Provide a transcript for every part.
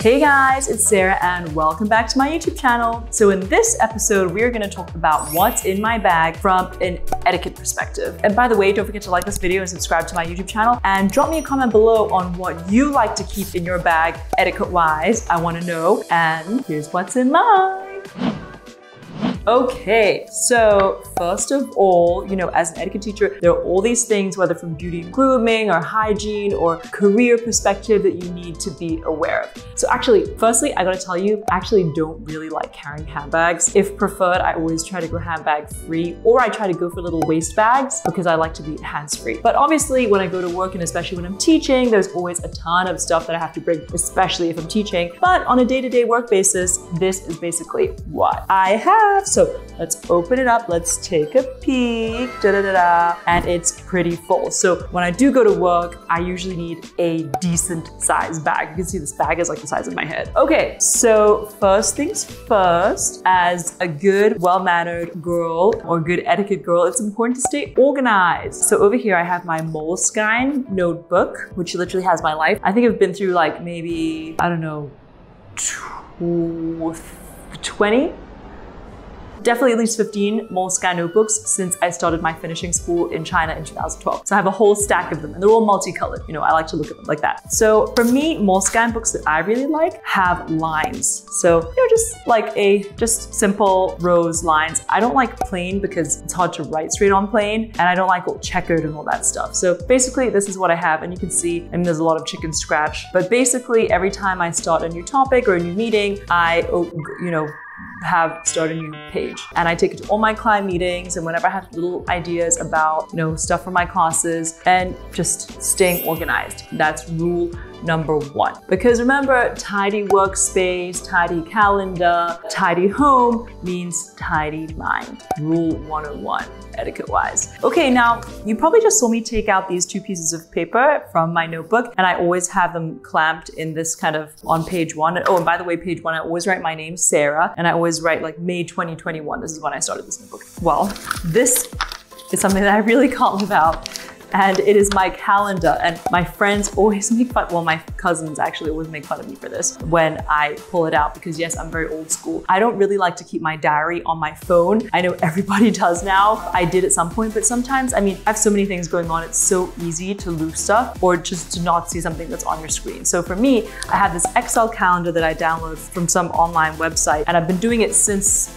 Hey guys, it's Sara and welcome back to my YouTube channel. So in this episode, we're gonna talk about what's in my bag from an etiquette perspective. And by the way, don't forget to like this video and subscribe to my YouTube channel and drop me a comment below on what you like to keep in your bag etiquette-wise. I wanna know. And here's what's in mine. Okay, so first of all, you know, as an etiquette teacher, there are all these things, whether from beauty and grooming or hygiene or career perspective that you need to be aware of. So actually, firstly, I gotta tell you, I actually don't really like carrying handbags. If preferred, I always try to go handbag free or I try to go for little waist bags because I like to be hands free. But obviously when I go to work and especially when I'm teaching, there's always a ton of stuff that I have to bring, especially if I'm teaching. But on a day-to-day -day work basis, this is basically what I have. So let's open it up. Let's take a peek. Da -da -da. And it's pretty full. So when I do go to work, I usually need a decent size bag. You can see this bag is like the size of my head. Okay, so first things first, as a good, well-mannered girl or good etiquette girl, it's important to stay organized. So over here, I have my Moleskine notebook, which literally has my life. I think I've been through like maybe, I don't know, 20 definitely at least 15 Moleskine notebooks since I started my finishing school in China in 2012. So I have a whole stack of them and they're all multicolored. You know, I like to look at them like that. So for me, Moleskine books that I really like have lines. So, you know, just like a just simple rose lines. I don't like plain because it's hard to write straight on plain and I don't like all checkered and all that stuff. So basically this is what I have and you can see, I mean, there's a lot of chicken scratch, but basically every time I start a new topic or a new meeting, I, oh, you know, have start a new page. And I take it to all my client meetings and whenever I have little ideas about, you know, stuff for my classes and just staying organized. That's rule number one. Because remember, tidy workspace, tidy calendar, tidy home means tidy mind. Rule 101, etiquette wise. Okay, now you probably just saw me take out these two pieces of paper from my notebook and I always have them clamped in this kind of on page one. Oh, and by the way, page one, I always write my name, Sara, and I always write like May 2021. This is when I started this notebook. Well, this is something that I really can't live out and it is my calendar. And my friends always make fun, well, my cousins actually always make fun of me for this when I pull it out because yes, I'm very old school. I don't really like to keep my diary on my phone. I know everybody does now. I did at some point, but sometimes, I mean, I have so many things going on. It's so easy to lose stuff or just to not see something that's on your screen. So for me, I have this Excel calendar that I download from some online website and I've been doing it since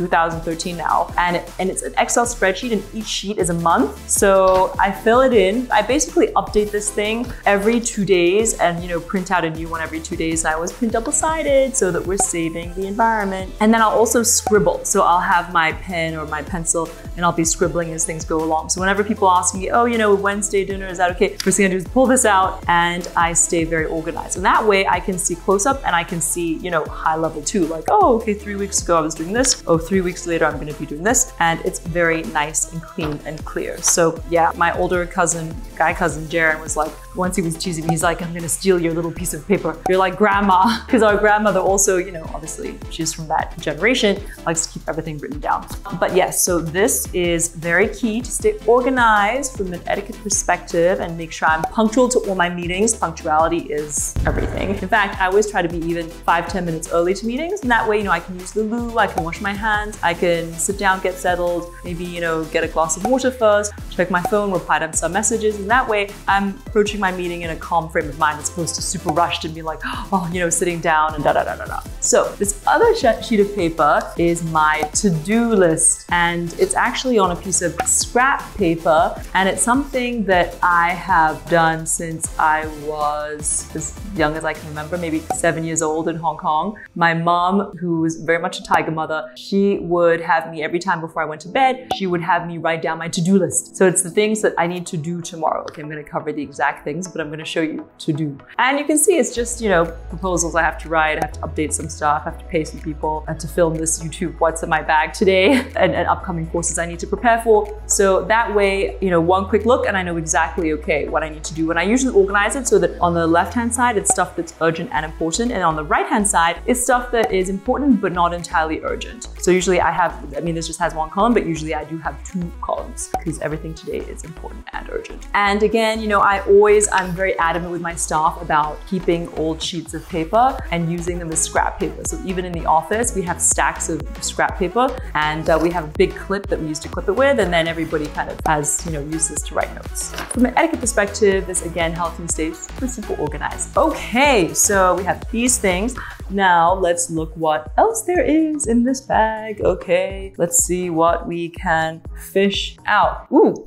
2013 now. And, and it's an Excel spreadsheet and each sheet is a month. So I fill it in. I basically update this thing every two days and, you know, print out a new one every two days. And I always print double-sided so that we're saving the environment. And then I'll also scribble. So I'll have my pen or my pencil and I'll be scribbling as things go along. So whenever people ask me, oh, you know, Wednesday dinner, is that okay? First thing I do is pull this out and I stay very organized. And that way I can see close up and I can see, you know, high level too. Like, oh, okay, three weeks ago I was doing this. Oh, three weeks later I'm gonna be doing this. And it's very nice and clean and clear. So yeah, my older cousin, guy cousin, Jaron was like, once he was teasing me, he's like, I'm gonna steal your little piece of paper. You're like grandma. Because our grandmother also, you know, obviously she's from that generation, likes to keep everything written down. But yes, so this is very key to stay organized from an etiquette perspective and make sure I'm punctual to all my meetings. Punctuality is everything. In fact, I always try to be even five ten minutes early to meetings. And that way, you know, I can use the loo, I can wash my hands, I can sit down, get settled, maybe, you know, get a glass of water first, check my phone, reply to some messages. And that way I'm approaching my meeting in a calm frame of mind as opposed to super rushed and be like, oh, you know, sitting down and da da da da da. So this other sheet of paper is my to-do list. And it's actually on a piece of scrap paper. And it's something that I have done since I was as young as I can remember, maybe seven years old in Hong Kong. My mom, who was very much a tiger mother, she would have me every time before I went to bed, she would have me write down my to-do list. So it's the things that I need to do tomorrow. Okay, I'm gonna cover the exact things, but I'm gonna show you to do. And you can see it's just, you know, proposals I have to write, I have to update some stuff, I have to pay some people, I have to film this YouTube what's in my bag today and, and upcoming courses I need to prepare for. So that way, you know, one quick look and I know exactly, okay, what I need to do. And I usually organize it so that on the left-hand side, it's stuff that's urgent and important. And on the right-hand side, it's stuff that is important, but not entirely urgent. So So usually I have, I mean, this just has one column, but usually I do have two columns because everything today is important and urgent. And again, you know, I always, I'm very adamant with my staff about keeping old sheets of paper and using them as scrap paper. So even in the office, we have stacks of scrap paper and uh, we have a big clip that we use to clip it with. And then everybody kind of has, you know, uses to write notes. From an etiquette perspective, this again helps me stay super, super organized. Okay, so we have these things. Now let's look what else there is in this bag. Okay, let's see what we can fish out. Ooh.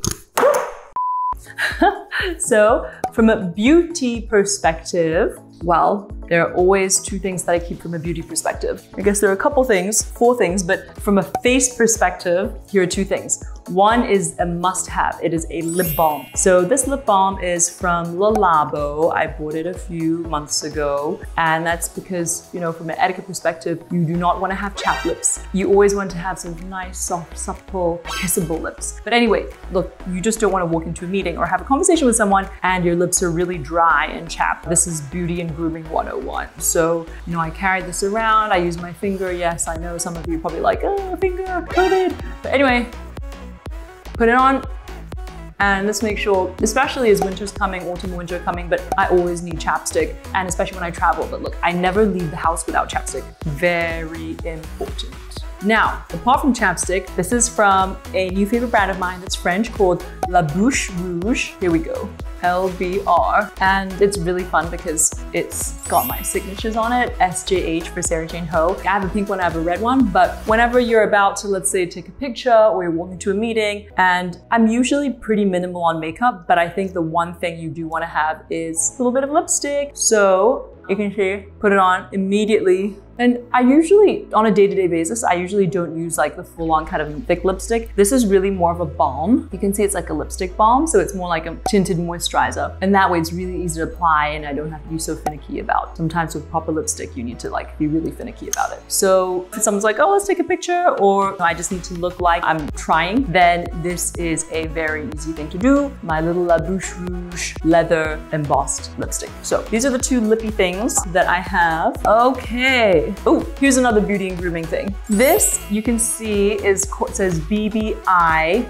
so from a beauty perspective, well, there are always two things that I keep from a beauty perspective. I guess there are a couple things, four things, but from a face perspective, here are two things. One is a must have. It is a lip balm. So this lip balm is from Le Labo. I bought it a few months ago. And that's because, you know, from an etiquette perspective, you do not want to have chapped lips. You always want to have some nice, soft, supple, kissable lips. But anyway, look, you just don't want to walk into a meeting or have a conversation with someone and your lips are really dry and chapped. This is beauty and grooming 101. So, you know, I carried this around. I use my finger. Yes, I know some of you probably like, oh, finger, COVID. But anyway, put it on, and let's make sure, especially as winter's coming, autumn, winter coming, but I always need chapstick, and especially when I travel. But look, I never leave the house without chapstick. Very important. Now, apart from chapstick, this is from a new favorite brand of mine that's French called La Bouche Rouge. Here we go. LBR. And it's really fun because it's got my signatures on it, SJH for Sara Jane Ho. I have a pink one, I have a red one, but whenever you're about to, let's say, take a picture or you're walking to a meeting, and I'm usually pretty minimal on makeup, but I think the one thing you do wanna have is a little bit of lipstick. So you can see, put it on immediately and I usually, on a day-to-day basis, I usually don't use like the full-on kind of thick lipstick. This is really more of a balm. You can see it's like a lipstick balm, so it's more like a tinted moisturizer. And that way it's really easy to apply and I don't have to be so finicky about. Sometimes with proper lipstick, you need to like be really finicky about it. So if someone's like, oh, let's take a picture, or I just need to look like I'm trying, then this is a very easy thing to do. My little La Bouche Rouge leather embossed lipstick. So these are the two lippy things that I have. Okay. Oh, here's another beauty and grooming thing. This you can see is says BBI,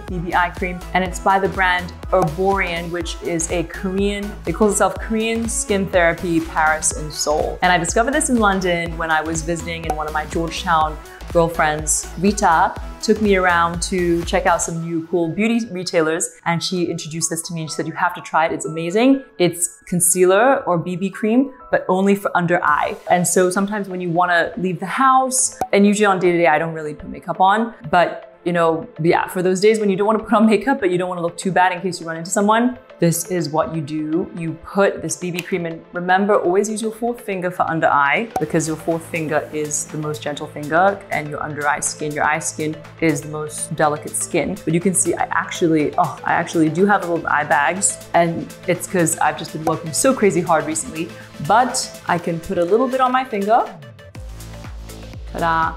BBI cream, and it's by the brand Erborian, which is a Korean, it calls itself Korean Skin Therapy Paris and Seoul. And I discovered this in London when I was visiting in one of my Georgetown girlfriends, Rita, took me around to check out some new cool beauty retailers and she introduced this to me and she said, you have to try it, it's amazing. It's concealer or BB cream, but only for under eye. And so sometimes when you wanna leave the house, and usually on day to day, I don't really put makeup on, but you know, yeah, for those days when you don't want to put on makeup, but you don't want to look too bad in case you run into someone, this is what you do. You put this BB cream in. Remember, always use your fourth finger for under eye because your fourth finger is the most gentle finger and your under eye skin, your eye skin is the most delicate skin. But you can see I actually, oh, I actually do have little eye bags and it's because I've just been working so crazy hard recently, but I can put a little bit on my finger. Ta-da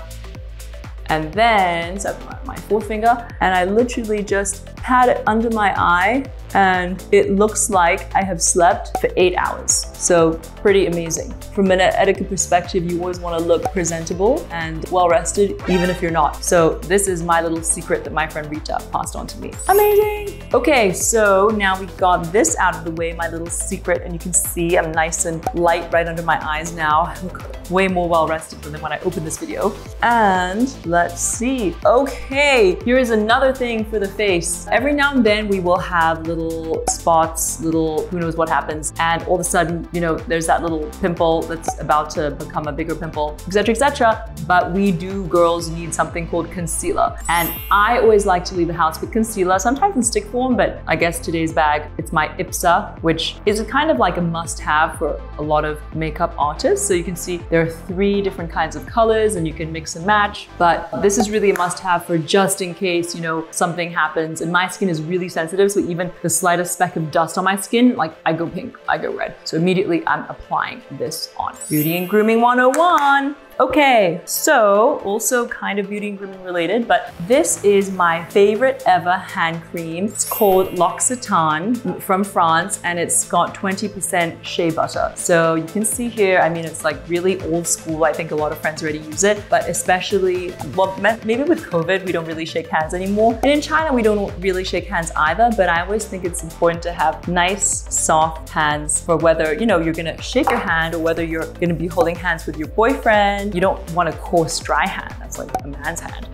and then so my fourth finger, and I literally just pat it under my eye and it looks like I have slept for eight hours. So pretty amazing. From an etiquette perspective, you always wanna look presentable and well rested, even if you're not. So this is my little secret that my friend Rita passed on to me. Amazing. Okay, so now we got this out of the way, my little secret, and you can see I'm nice and light right under my eyes now. I look way more well rested than when I opened this video. And let's see. Okay, here is another thing for the face. Every now and then we will have little spots, little who knows what happens, and all of a sudden, you know, there's that little pimple that's about to become a bigger pimple, etc., etc. But we do, girls, need something called concealer. And I always like to leave the house with concealer, sometimes in stick form, but I guess today's bag, it's my IPSA, which is kind of like a must-have for a lot of makeup artists. So you can see there are three different kinds of colors and you can mix and match, but this is really a must-have for just in case, you know, something happens. In my my skin is really sensitive, so even the slightest speck of dust on my skin, like I go pink, I go red. So immediately I'm applying this on. Beauty and Grooming 101. Okay, so also kind of beauty and grooming related, but this is my favorite ever hand cream. It's called L'Occitane from France and it's got 20% shea butter. So you can see here, I mean, it's like really old school. I think a lot of friends already use it, but especially, well, maybe with COVID, we don't really shake hands anymore. And in China, we don't really shake hands either, but I always think it's important to have nice, soft hands for whether, you know, you're gonna shake your hand or whether you're gonna be holding hands with your boyfriend. You don't want a coarse, dry hand. That's like a man's hand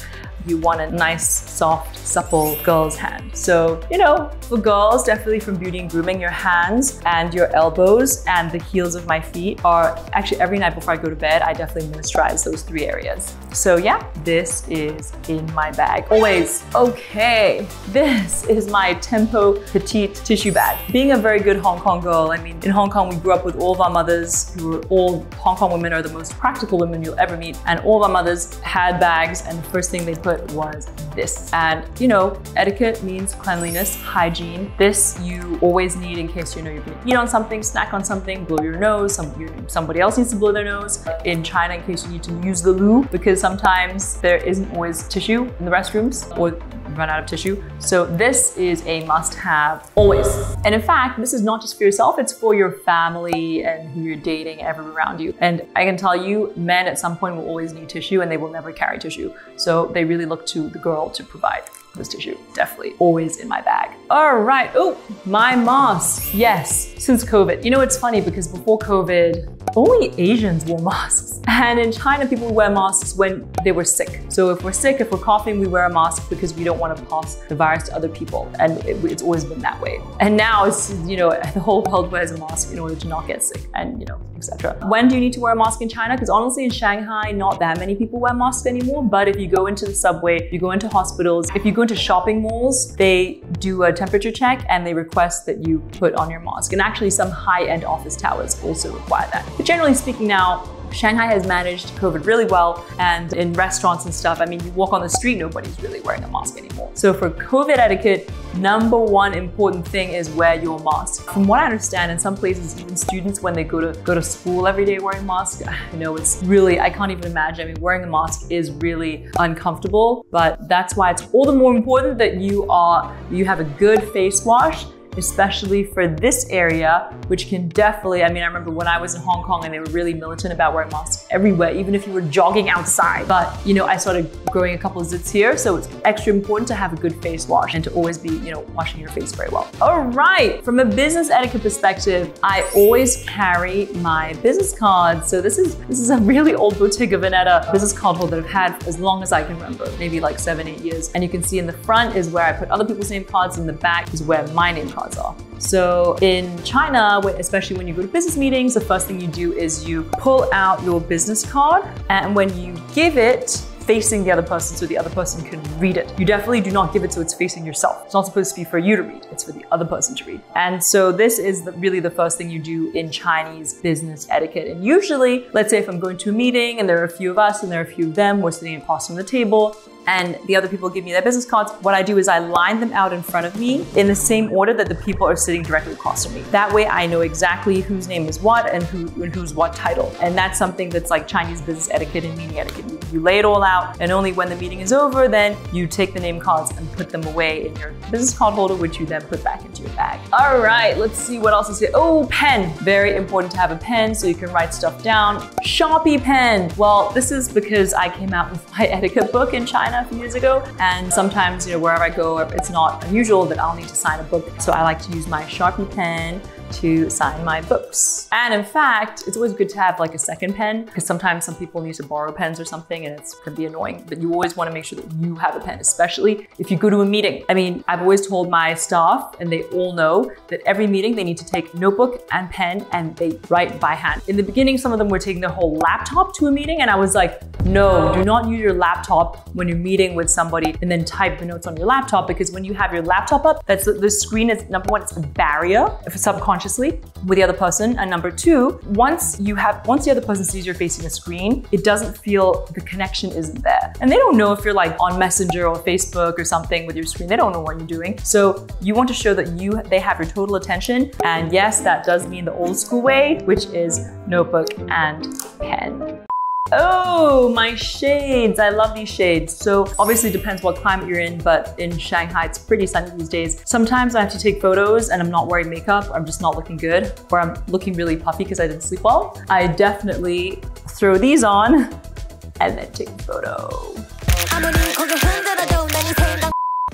you want a nice, soft, supple girl's hand. So, you know, for girls, definitely from beauty and grooming, your hands and your elbows and the heels of my feet are actually every night before I go to bed, I definitely moisturize those three areas. So yeah, this is in my bag. Always, okay, this is my Tempo Petite tissue bag. Being a very good Hong Kong girl, I mean, in Hong Kong, we grew up with all of our mothers who were all Hong Kong women are the most practical women you'll ever meet. And all of our mothers had bags and the first thing they put was this. And you know, etiquette means cleanliness, hygiene. This you always need in case you know you're gonna eat on something, snack on something, blow your nose, some, somebody else needs to blow their nose. In China, in case you need to use the loo, because sometimes there isn't always tissue in the restrooms or run out of tissue. So this is a must have always. And in fact, this is not just for yourself, it's for your family and who you're dating, everyone around you. And I can tell you, men at some point will always need tissue and they will never carry tissue. So they really look to the girl to provide this tissue. Definitely always in my bag. All right. Oh, my mask. Yes, since COVID. You know, it's funny because before COVID, only Asians wore masks. And in China, people wear masks when they were sick. So if we're sick, if we're coughing, we wear a mask because we don't want to pass the virus to other people. And it, it's always been that way. And now it's, you know, the whole world wears a mask in order to not get sick and, you know, etc. When do you need to wear a mask in China? Because honestly, in Shanghai, not that many people wear masks anymore. But if you go into the subway, you go into hospitals, if you go into shopping malls, they do a temperature check and they request that you put on your mask. And actually, some high-end office towers also require that. But generally speaking now, Shanghai has managed COVID really well. And in restaurants and stuff, I mean, you walk on the street, nobody's really wearing a mask anymore. So for COVID etiquette, number one important thing is wear your mask. From what I understand, in some places, even students, when they go to go to school every day wearing masks, I know it's really, I can't even imagine. I mean, wearing a mask is really uncomfortable, but that's why it's all the more important that you are, you have a good face wash especially for this area, which can definitely, I mean, I remember when I was in Hong Kong and they were really militant about wearing masks everywhere, even if you were jogging outside. But, you know, I started growing a couple of zits here, so it's extra important to have a good face wash and to always be, you know, washing your face very well. All right, from a business etiquette perspective, I always carry my business cards. So this is this is a really old Bottega Veneta business card holder that I've had as long as I can remember, maybe like seven, eight years. And you can see in the front is where I put other people's name cards, in the back is where my name are. So in China, especially when you go to business meetings, the first thing you do is you pull out your business card and when you give it, facing the other person so the other person can read it. You definitely do not give it so it's facing yourself. It's not supposed to be for you to read, it's for the other person to read. And so this is the, really the first thing you do in Chinese business etiquette. And usually, let's say if I'm going to a meeting and there are a few of us and there are a few of them, we're sitting across from the table, and the other people give me their business cards, what I do is I line them out in front of me in the same order that the people are sitting directly across from me. That way I know exactly whose name is what and who and who's what title. And that's something that's like Chinese business etiquette and meeting etiquette. You, you lay it all out and only when the meeting is over, then you take the name cards and put them away in your business card holder, which you then put back into your bag. All right, let's see what else is here. Oh, pen. Very important to have a pen so you can write stuff down. Sharpie pen. Well, this is because I came out with my etiquette book in China China a few years ago. And sometimes, you know, wherever I go, it's not unusual that I'll need to sign a book. So I like to use my Sharpie pen to sign my books. And in fact, it's always good to have like a second pen because sometimes some people need to borrow pens or something and it's can be annoying. But you always want to make sure that you have a pen, especially if you go to a meeting. I mean, I've always told my staff and they all know that every meeting they need to take notebook and pen and they write by hand. In the beginning, some of them were taking their whole laptop to a meeting and I was like, no, do not use your laptop when you're meeting with somebody and then type the notes on your laptop because when you have your laptop up, that's the screen is number one, it's a barrier for subconscious consciously with the other person. And number two, once you have, once the other person sees you're facing a screen, it doesn't feel the connection isn't there. And they don't know if you're like on Messenger or Facebook or something with your screen. They don't know what you're doing. So you want to show that you, they have your total attention. And yes, that does mean the old school way, which is notebook and pen. Oh, my shades. I love these shades. So obviously depends what climate you're in, but in Shanghai, it's pretty sunny these days. Sometimes I have to take photos and I'm not wearing makeup. I'm just not looking good or I'm looking really puffy because I didn't sleep well. I definitely throw these on and then take a photo.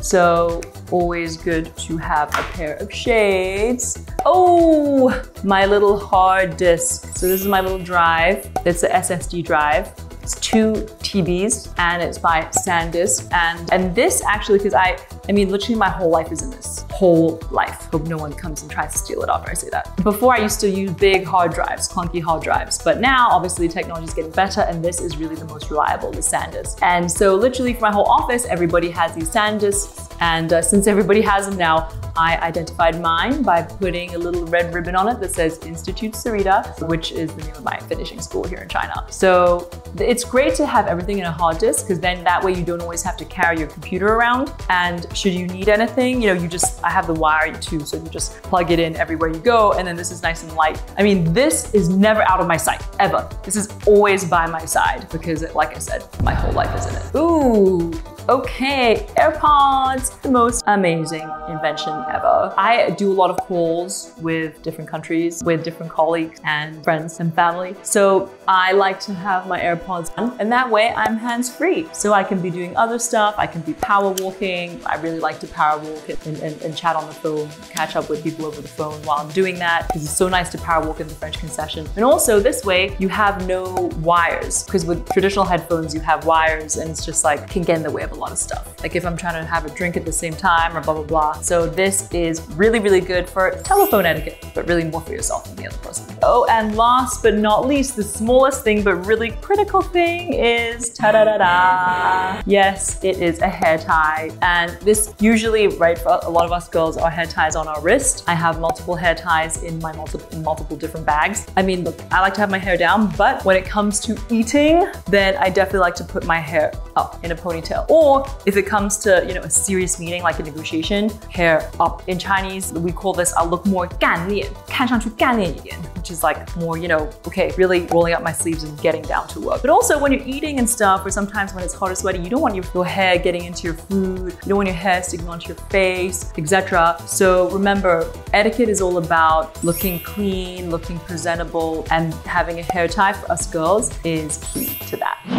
So always good to have a pair of shades. Oh, my little hard disk. So this is my little drive. It's a SSD drive. It's two TBs and it's by SanDisk. And, and this actually, because I, I mean, literally my whole life is in this. Whole life. Hope no one comes and tries to steal it after I say that. Before I used to use big hard drives, clunky hard drives. But now obviously technology is getting better and this is really the most reliable, the SanDisk. And so literally for my whole office, everybody has these SanDisks. And uh, since everybody has them now, I identified mine by putting a little red ribbon on it that says Institute Sarita, which is the name of my finishing school here in China. So it's great to have everything in a hard disk because then that way you don't always have to carry your computer around. And should you need anything, you know, you just, I have the wire too, so you just plug it in everywhere you go. And then this is nice and light. I mean, this is never out of my sight, ever. This is always by my side because like I said, my whole life is in it. Ooh, Okay, AirPods, the most amazing invention ever. I do a lot of calls with different countries, with different colleagues and friends and family. So I like to have my AirPods on and that way I'm hands-free. So I can be doing other stuff. I can be power walking. I really like to power walk and, and, and chat on the phone, catch up with people over the phone while I'm doing that because it's so nice to power walk in the French concession. And also this way you have no wires because with traditional headphones you have wires and it's just like can get in the way of a lot of stuff. Like if I'm trying to have a drink at the same time or blah, blah, blah. So this is really, really good for telephone etiquette, but really more for yourself than the other person. Oh, and last but not least, the smallest thing, but really critical thing is ta-da-da-da. Yes, it is a hair tie. And this usually, right, for a lot of us girls, our hair ties on our wrist. I have multiple hair ties in my multiple, in multiple different bags. I mean, look, I like to have my hair down, but when it comes to eating, then I definitely like to put my hair up in a ponytail. Or if it comes to you know a serious meeting like a negotiation, hair up. In Chinese, we call this I'll look more 干练,看上去干练一点, which is like more, you know, okay, really rolling up my sleeves and getting down to work. But also when you're eating and stuff, or sometimes when it's hot or sweaty, you don't want your, your hair getting into your food, you don't want your hair sticking onto your face, etc. So remember, etiquette is all about looking clean, looking presentable, and having a hair tie for us girls is key to that.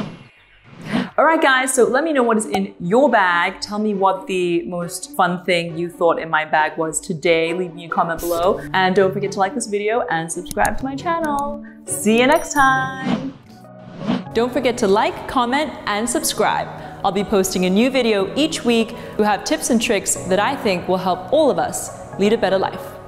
All right, guys, so let me know what is in your bag. Tell me what the most fun thing you thought in my bag was today. Leave me a comment below. And don't forget to like this video and subscribe to my channel. See you next time. Don't forget to like, comment, and subscribe. I'll be posting a new video each week who have tips and tricks that I think will help all of us lead a better life.